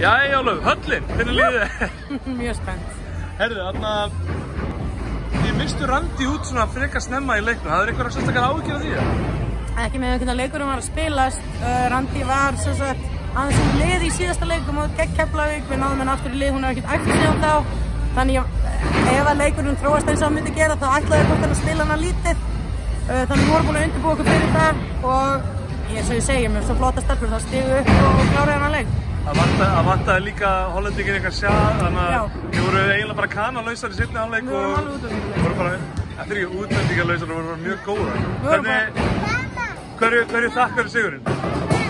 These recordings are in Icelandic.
Jæja, Ólaf, höllin, hvernig líði þið? Mjög spennt. Herðu, þarna, þið mistu Randi út svona frekar snemma í leiknum. Það er eitthvað sérstaklega ágjör af því, eða? Ekki með hvernig leikurum var að spilast. Uh, Randi var sem sagt aðeins um lið í síðasta leikum og gegn Keflavík. Við náðum henni aftur í lið, hún er ekkert ættið síðan þá. Þannig að ef að leikurinn þróast eins og það myndi gera þá ætlaði hann að spila hana lítið. Uh, þannig við vorum búin að undirbúa okkur fyrir það og ég, svo ég segi mér, svo flotta stelpur, það stigu upp og kláraði hann að leik. Það vantaði, það líka hollendingin eitthvað sjá, þannig að þið voru eiginlega bara kanalausar í sittni áleik Við vorum og alveg útlendingar. voru bara, þetta er ekki útlendingarlausar, það voru bara mjög góða. vorum Hvernig, hverju, hverju þakkar sigurinn?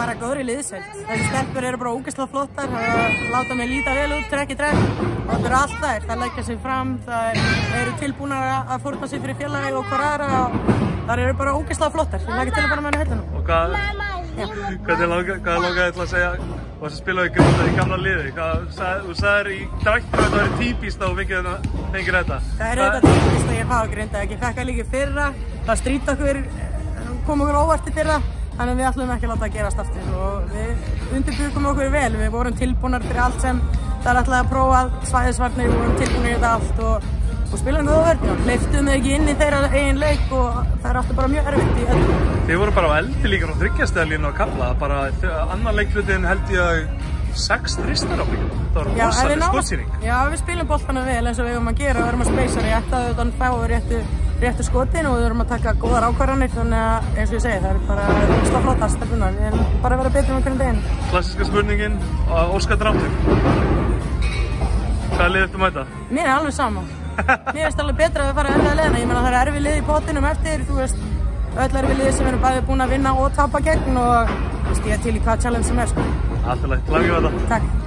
bara góðri liðsveit. Þessi stelpur eru bara ógeðslega flottar, það láta mig líta vel út, trekk í trekk og það eru allt þær, það leggja sig fram, það er, það eru tilbúnar að fórna sig fyrir félagi og hver aðra og það eru bara ógeðslega flottar, ég lakka til að fara með henni heilunum. Og hvað, hvernig langa- hvað langaði til að segja, þú varst að spila í gamla, í gamla liði, hvað, þú sagðir í drættu að þetta væri típist að þú fengir þetta. Það er auðvitað tímist að ég fá grinda ekki, ég fekk það líka í fyrra, það strýtt okkur, kom okkur óvart í fyrra, þannig að við ætlum ekki að láta það gerast aftur. Og við undirbjúkum okkur vel, við vorum tilbúnar fyrir allt sem það er alltaf að prófa. Svæðisvarnir, við vorum tilbúinir í þetta allt. Og, og spilum góða vörð, leiftum þau ekki inn í þeirra eigin leik og það er alltaf bara mjög erfitt í öllu. Þið voru bara á eldi líka á þryggjastæðalínu að kalla, bara annar leiklutin held ég að sex þristar á mig. Það var Já, ef við rosaleg náum- skotsýning. Já, við spilum boltana vel eins og við erum að gera og erum að speysa rétt að fáum við réttu, réttu skotin og við erum að taka góðar ákvarðanir þannig að eins og ég segi það er bara slá flottast stelpunar, við erum bara að vera betur með hvernig deginn. Klassiska spurningin, Óskar Dráttur. Hvað liðið eftir mæta? Mér er alveg sama. Mér finnst alveg betra að við fara erfiða leðina. Ég meina það er erfið lið í pottinum eftir, þú veist, öll erfið lið sem við erum bæði búin að vinna og tapa gegn og þú veist, ég er til í hvaða challenge sem er, sko. Alltaf lægt, langi með þetta. Takk.